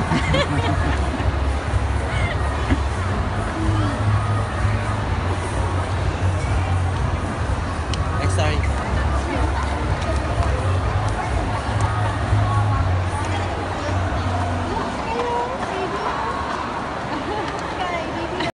ハハハハ!